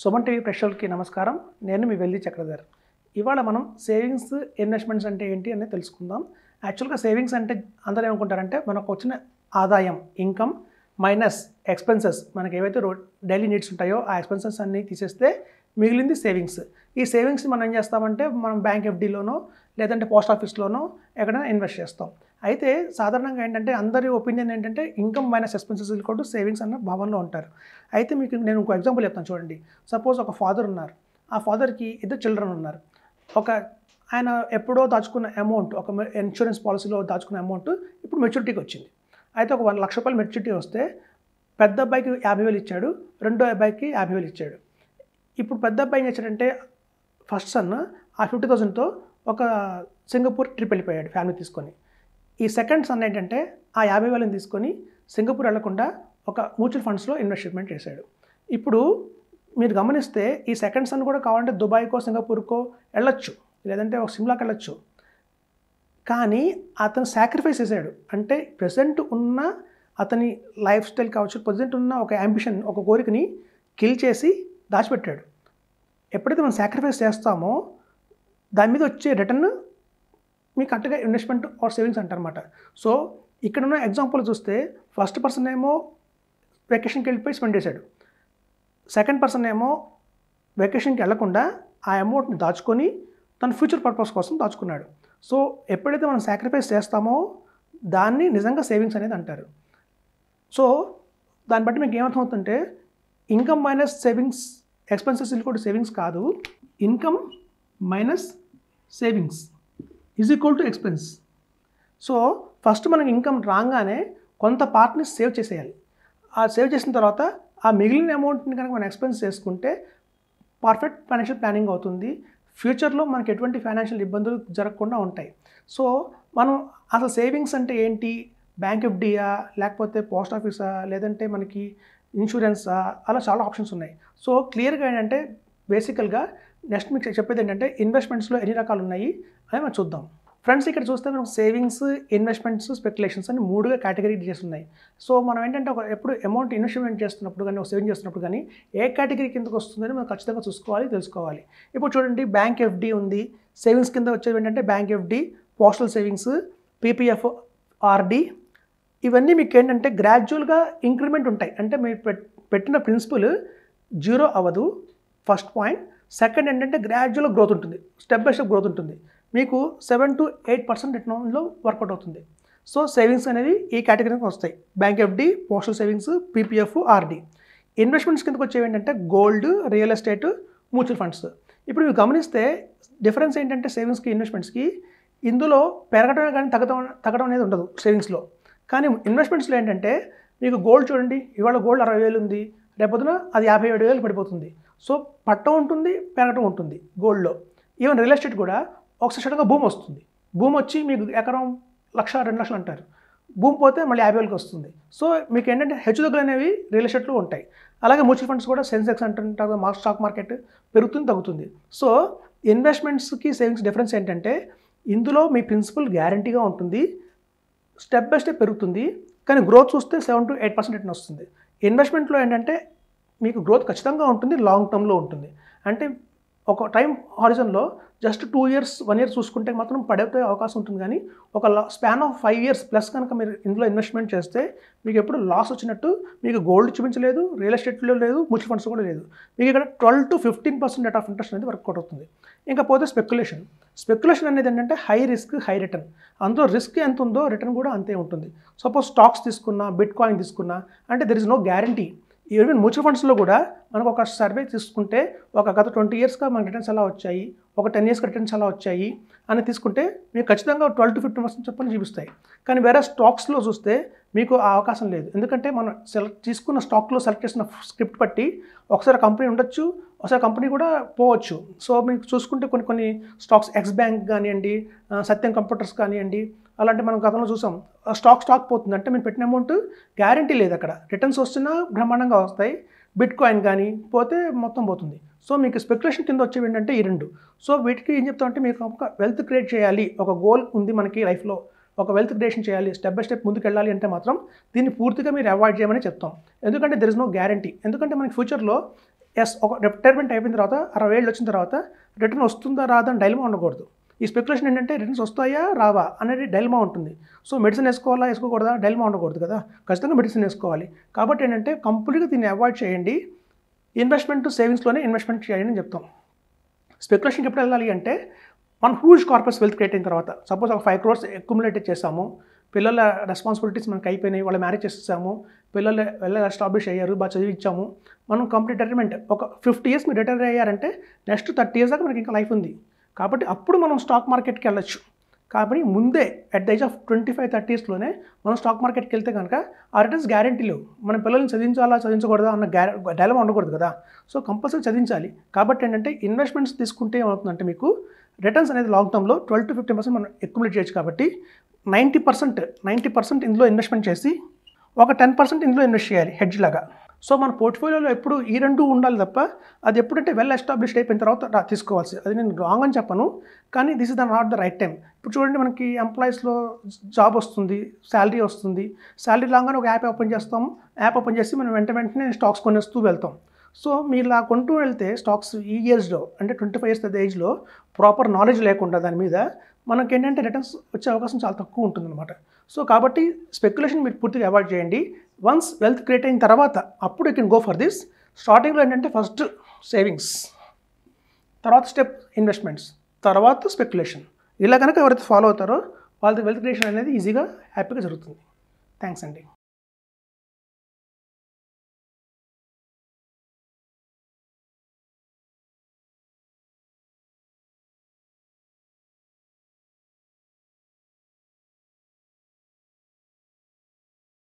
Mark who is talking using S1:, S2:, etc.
S1: Suman TV ప్రేక్షకులకి నమస్కారం. నేను మీ వెల్లి చక్రధర్. ఇవాళ మనం సేవింగ్స్ ఇన్వెస్ట్మెంట్స్ అంటే ఏంటి అనేది తెలుసుకుందాం. యాక్చువల్గా సేవింగ్స్ అంటే అందరూ ఏమనుకుంటారంటే మనకు వచ్చిన ఆదాయం ఇన్కమ్ మైనస్ ఎక్స్పెన్సెస్ మనకి ఏవైతే రో డైలీ నీడ్స్ ఉంటాయో ఆ ఎక్స్పెన్సెస్ అన్నీ తీసేస్తే మిగిలింది సేవింగ్స్. ఈ సేవింగ్స్ మనం ఏం చేస్తామంటే మనం బ్యాంక్ ఎఫ్డీలోనో లేదంటే పోస్ట్ ఆఫీస్లోనో ఎక్కడైనా ఇన్వెస్ట్ చేస్తాం. అయితే సాధారణంగా ఏంటంటే అందరి ఒపీనియన్ ఏంటంటే ఇన్కమ్ మైనస్ ఎక్స్పెన్సెస్ కూడా సేవింగ్స్ అన్న భావనలో ఉంటారు. అయితే మీకు నేను ఇంకో ఎగ్జాంపుల్ చెప్తాను చూడండి. సపోజ్ ఒక ఫాదర్ ఉన్నారు. ఆ ఫాదర్కి ఇద్దరు చిల్డ్రన్ ఉన్నారు. ఒక ఆయన ఎప్పుడో దాచుకున్న అమౌంట్ ఒక ఇన్సూరెన్స్ పాలసీలో దాచుకున్న అమౌంట్ ఇప్పుడు మెచ్యూరిటీకి వచ్చింది. అయితే ఒక వన్ లక్ష రూపాయలు మెచ్యూరిటీ వస్తే పెద్ద అబ్బాయికి యాభై వేలు ఇచ్చాడు రెండో అబ్బాయికి యాభై వేలు ఇచ్చాడు. ఇప్పుడు పెద్ద అబ్బాయి ఏం చేశాడంటే ఫస్ట్ సన్ ఆ ఫిఫ్టీ థౌసండ్తో ఒక సింగపూర్ ట్రిప్ వెళ్ళిపోయాడు ఫ్యామిలీ తీసుకొని. ఈ సెకండ్ సన్ ఏంటంటే ఆ యాభై వేలను తీసుకొని సింగపూర్ వెళ్ళకుండా ఒక మ్యూచువల్ ఫండ్స్లో ఇన్వెస్ట్మెంట్ చేశాడు. ఇప్పుడు మీరు గమనిస్తే ఈ సెకండ్ సన్ కూడా కావాలంటే దుబాయ్కో సింగపూర్కో వెళ్ళొచ్చు. లేదంటే ఒక సిమ్లాకి వెళ్ళొచ్చు. కానీ అతను సాక్రిఫైస్ చేశాడు. అంటే ప్రజెంట్ ఉన్న అతని లైఫ్ స్టైల్ కావచ్చు ప్రజెంట్ ఉన్న ఒక అంబిషన్ ఒక కోరికని కిల్ చేసి దాచిపెట్టాడు. ఎప్పుడైతే మనం సాక్రిఫైస్ చేస్తామో దాని మీద వచ్చే రిటర్న్ మీకు కరెక్ట్గా ఇన్వెస్ట్మెంట్ ఆర్ సేవింగ్స్ అంటారనమాట సో ఇక్కడ ఉన్న ఎగ్జాంపుల్ చూస్తే ఫస్ట్ పర్సన్ ఏమో వెకేషన్కి వెళ్ళిపోయి స్పెండ్ చేశాడు. సెకండ్ పర్సన్ ఏమో వెకేషన్కి వెళ్ళకుండా ఆ అమౌంట్ని దాచుకొని తన ఫ్యూచర్ పర్పస్ కోసం దాచుకున్నాడు. సో ఎప్పుడైతే మనం సాక్రిఫైస్ చేస్తామో దాన్ని నిజంగా సేవింగ్స్ అనేది అంటారు. సో దాన్ని బట్టి మీకు ఏమర్థమవుతుంటే ఇన్కమ్ మైనస్ సేవింగ్స్ ఎక్స్పెన్సెస్ కూడా సేవింగ్స్ కాదు income minus savings is equal to expense so first మనకి ఇన్కమ్ రాగానే కొంత పార్ట్ని సేవ్ చేసేయాలి. ఆ సేవ్ చేసిన తర్వాత ఆ మిగిలిన అమౌంట్ని కనుక మనం ఎక్స్పెన్స్ చేసుకుంటే పర్ఫెక్ట్ ఫైనాన్షియల్ ప్లానింగ్ అవుతుంది. ఫ్యూచర్లో మనకి ఎటువంటి ఫైనాన్షియల్ ఇబ్బందులు జరగకుండా ఉంటాయి. సో మనం అసలు సేవింగ్స్ అంటే ఏంటి? బ్యాంక్ ఎఫ్డియా లేకపోతే పోస్ట్ ఆఫీసా లేదంటే మనకి ఇన్సూరెన్సా అలా చాలా ఆప్షన్స్ ఉన్నాయి. సో క్లియర్గా ఏంటంటే బేసికల్గా నెక్స్ట్ మీకు చెప్పేది ఏంటంటే ఇన్వెస్ట్మెంట్స్లో ఎన్ని రకాలు ఉన్నాయి? అని మనం చూద్దాం. ఫ్రెండ్స్ ఇక్కడ చూస్తే మనం సేవింగ్స్ ఇన్వెస్ట్మెంట్స్ స్పెక్యులేషన్స్ అని మూడుగా కేటగిరీ చేసి ఉన్నాయి. సో మనం ఏంటంటే ఒక ఎప్పుడు అమౌంట్ ఇన్వెస్ట్మెంట్ చేస్తున్నప్పుడు కానీ ఒక సేవింగ్ చేస్తున్నప్పుడు కానీ ఏ కేటగిరీ కిందకు వస్తుందని మనం ఖచ్చితంగా చూసుకోవాలి తెలుసుకోవాలి. ఇప్పుడు చూడండి బ్యాంక్ ఎఫ్డి ఉంది. సేవింగ్స్ కింద వచ్చేవి ఏంటంటే bank FD postal savings PPF RD ఇవన్నీ మీకు ఏంటంటే గ్రాడ్యువల్గా ఇంక్రిమెంట్ ఉంటాయి. అంటే మీరు పెట్- పెట్టిన ప్రిన్సిపల్ జీరో అవ్వదు ఫస్ట్ పాయింట్ సెకండ్ ఏంటంటే గ్రాడ్యువల్ గ్రోత్ ఉంటుంది. స్టెప్ బై స్టెప్ గ్రోత్ ఉంటుంది. మీకు సెవెన్ టు ఎయిట్ పర్సెంట్ రిటర్న్లో వర్కౌట్ అవుతుంది. సో సేవింగ్స్ అనేవి ఈ కేటగిరీకి వస్తాయి. Bank FD postal savings PPF RD investments కిందకి వచ్చేవి ఏంటంటే gold real estate mutual funds ఇప్పుడు మీరు గమనిస్తే డిఫరెన్స్ ఏంటంటే సేవింగ్స్కి ఇన్వెస్ట్మెంట్స్కి ఇందులో పెరగడమే కానీ తగ్గడం తగ్గడం అనేది ఉండదు సేవింగ్స్లో కానీ ఇన్వెస్ట్మెంట్స్లో ఏంటంటే మీకు గోల్డ్ చూడండి ఇవాళ గోల్డ్ అరవై వేలు ఉంది రేపొద్దున అది యాభై ఏడు వేలు పడిపోతుంది. సో పట్టం ఉంటుంది పెరగటం ఉంటుంది గోల్డ్లో ఈవెన్ రియల్ ఎస్టేట్ కూడా ఒకసారి సడన్గా భూమి వస్తుంది. భూమి వచ్చి మీకు ఎకరం లక్ష రెండు లక్షలు అంటారు. భూమి పోతే మళ్ళీ యాభై వేలకు వస్తుంది. సో మీకు ఏంటంటే హెచ్చుతగ్గులు అనేవి రియల్ ఎస్టేట్లో ఉంటాయి. అలాగే మ్యూచువల్ ఫండ్స్ కూడా సెన్సెక్స్ అంటుంటారు మా స్టాక్ మార్కెట్ పెరుగుతుంది తగ్గుతుంది. సో ఇన్వెస్ట్మెంట్స్కి సేవింగ్స్ డిఫరెన్స్ ఏంటంటే ఇందులో మీ ప్రిన్సిపల్ గ్యారంటీగా ఉంటుంది. స్టెప్ బై స్టెప్ పెరుగుతుంది. కానీ గ్రోత్ చూస్తే సెవెన్ టు ఎయిట్ పర్సెంట్ వస్తుంది. ఇన్వెస్ట్మెంట్లో ఏంటంటే మీకు గ్రోత్ ఖచ్చితంగా ఉంటుంది లాంగ్ టర్మ్లో ఉంటుంది. అంటే ఒక time హారిజన్లో just two years one year చూసుకుంటే మాత్రం పడే అవకాశం ఉంటుంది. కానీ ఒక span of five years plus కనుక మీరు ఇందులో ఇన్వెస్ట్మెంట్ చేస్తే మీకు ఎప్పుడు లాస్ వచ్చినట్టు మీకు గోల్డ్ చూపించలేదు రియల్ ఎస్టేట్లో లేదు మ్యూచువల్ ఫండ్స్ కూడా లేదు. మీకు ఇక్కడ twelve to fifteen percent rate of interest అనేది వర్కౌట్ అవుతుంది. ఇంకా పోతే స్పెక్యులేషన్ స్పెక్యులేషన్ అనేది ఏంటంటే హై రిస్క్ హై రిటర్న్ అందులో రిస్క్ ఎంత ఉందో రిటర్న్ కూడా అంతే ఉంటుంది. సపోజ్ స్టాక్స్ తీసుకున్నా బిట్ కాయిన్ తీసుకున్నా అంటే there is no guarantee even mutual ఫండ్స్లో కూడా మనకు ఒక సర్వే తీసుకుంటే ఒక గత ట్వంటీ ఇయర్స్గా మన రిటర్న్స్ ఎలా వచ్చాయి? ఒక టెన్ ఇయర్స్కి రిటర్న్స్ ఎలా వచ్చాయి? అని తీసుకుంటే మీకు ఖచ్చితంగా ట్వెల్వ్ టు ఫిఫ్టీన్ పర్సెంట్ చెప్పని చూపిస్తాయి. కానీ వేరే స్టాక్స్లో చూస్తే మీకు ఆ అవకాశం లేదు. ఎందుకంటే మనం సెలెక్ట్ తీసుకున్న స్టాక్లో సెలెక్ట్ చేసిన స్క్రిప్ట్ బట్టి ఒకసారి కంపెనీ ఉండొచ్చు ఒకసారి కంపెనీ కూడా పోవచ్చు. సో మీకు చూసుకుంటే కొన్ని కొన్ని స్టాక్స్ ఎక్స్ బ్యాంక్ కానివ్వండి సత్యం కంప్యూటర్స్ కానివ్వండి అలాంటి మనం గతంలో చూసాం. స్టాక్ స్టాక్ పోతుంది. అంటే మేము పెట్టిన అమౌంట్ గ్యారంటీ లేదు అక్కడ. రిటర్న్స్ వస్తున్నా బ్రహ్మాండంగా వస్తాయి. బిట్ కాయిన్ కానీ పోతే మొత్తం పోతుంది. సో మీకు స్పెక్యులేషన్ కింద వచ్చేవి ఏంటంటే ఈ రెండు. సో వీటికి ఏం చెప్తామంటే మీకు ఒక వెల్త్ క్రియేట్ చేయాలి ఒక గోల్ ఉంది మనకి లైఫ్లో ఒక వెల్త్ క్రియేషన్ చేయాలి స్టెప్ బై స్టెప్ ముందుకు వెళ్ళాలి అంటే మాత్రం దీన్ని పూర్తిగా మీరు అవాయిడ్ చేయమని చెప్తాం. ఎందుకంటే దెర్ ఇస్ నో గ్యారంటీ ఎందుకంటే మనకి ఫ్యూచర్లో ఎస్ ఒక రిటైర్మెంట్ అయిపోయిన తర్వాత అరవై ఏళ్ళు వచ్చిన తర్వాత రిటర్న్ వస్తుందా రాదా అని డైలమా ఉండకూడదు. ఈ స్పెక్యులేషన్ ఏంటంటే రిటర్న్స్ వస్తాయా రావా అనేది డైల్మా ఉంటుంది. సో మెడిసిన్ వేసుకోవాలా వేసుకోకూడదా? డైల్మా ఉండకూడదు కదా? ఖచ్చితంగా మెడిసిన్ వేసుకోవాలి. కాబట్టి ఏంటంటే కంప్లీట్గా దీన్ని అవాయిడ్ చేయండి. ఇన్వెస్ట్మెంట్ సేవింగ్స్లోనే ఇన్వెస్ట్మెంట్ చేయండి అని చెప్తాం. స్పెక్యులేషన్కి ఎప్పుడు వెళ్ళాలి అంటే మనం హ్యూజ్ కార్పొరేట్స్ వెల్త్ క్రియేట్ అయిన తర్వాత. సపోజ్ ఒక ఫైవ్ క్రోర్స్ అక్యుములేట్ చేసాము పిల్లల రెస్పాన్సిబిలిటీస్ మనకి అయిపోయినాయి వాళ్ళ మ్యారేజ్ చేసేసాము. పిల్లలు వెళ్ళి ఎస్టాబ్లిష్ అయ్యారు బాగా చదివించాము. మనం కంప్లీట్ రిటైర్మెంట్ ఒక ఫిఫ్టీ ఇయర్స్ మీరు రిటైర్ అయ్యారంటే నెక్స్ట్ థర్టీ ఇయర్స్ దాకా మనకి ఇంకా లైఫ్ ఉంది. కాబట్టి అప్పుడు మనం స్టాక్ మార్కెట్కి వెళ్ళొచ్చు. కాబట్టి ముందే at the age of twenty five థర్టీస్లోనే మనం స్టాక్ మార్కెట్కి వెళ్తే కనుక ఆ రిటర్న్స్ గ్యారంటీ లేవు. మన పిల్లల్ని చదివించాలా చదివించకూడదా అన్న గ్యార డైలమా ఉండకూడదు కదా. సో కంపల్సరీ చదివించాలి. కాబట్టి ఏంటంటే ఇన్వెస్ట్మెంట్స్ తీసుకుంటే ఏమవుతుందంటే మీకు రిటర్న్స్ అనేది లాంగ్ టర్మ్లో ట్వెల్వ్ టు ఫిఫ్టీన్ పర్సెంట్ మనం అక్యుములేట్ చేయొచ్చు కాబట్టి నైంటీ పర్సెంట్ నైంటీ పర్సెంట్ ఇందులో ఇన్వెస్ట్మెంట్ చేసి ఒక టెన్ పర్సెంట్ ఇందులో ఇన్వెస్ట్ చేయాలి హెడ్జ్ లాగా. సో మన పోర్ట్ఫోలియోలో ఎప్పుడు ఈ రెండు ఉండాలి తప్ప అది ఎప్పుడంటే వెల్ ఎస్టాబ్లిష్డ్ అయిపోయిన తర్వాత తీసుకోవాల్సి అది నేను రాంగ్ అని చెప్పను. కానీ this is the not the right time ఇప్పుడు చూడండి మనకి ఎంప్లాయీస్లో జాబ్ వస్తుంది శాలరీ వస్తుంది. శాలరీ రాగానే ఒక యాప్ ఓపెన్ చేస్తాం. యాప్ ఓపెన్ చేసి మనం వెంట వెంటనే స్టాక్స్ కొనేస్తూ వెళ్తాం. సో మీరు ఇలా కొంటూ వెళ్తే స్టాక్స్ ఈ ఇయర్స్లో అంటే ట్వంటీ ఫైవ్ ఇయర్స్ ఏజ్లో ప్రాపర్ నాలెడ్జ్ లేకుండా దాని మీద మనకి ఏంటంటే రిటర్న్స్ వచ్చే అవకాశం చాలా తక్కువ ఉంటుందన్నమాట. సో కాబట్టి స్పెక్యులేషన్ మీరు పూర్తిగా అవాయిడ్ చేయండి. వన్స్ వెల్త్ క్రియేట్ అయిన తర్వాత అప్పుడు you can go for this స్టార్టింగ్లో ఏంటంటే ఫస్ట్ సేవింగ్స్ తర్వాత స్టెప్ ఇన్వెస్ట్మెంట్స్ తర్వాత స్పెక్యులేషన్ ఇలా కనుక ఎవరైతే ఫాలో అవుతారో వాళ్ళది వెల్త్ క్రియేషన్ అనేది ఈజీగా హ్యాపీగా జరుగుతుంది. థ్యాంక్స్ అండి.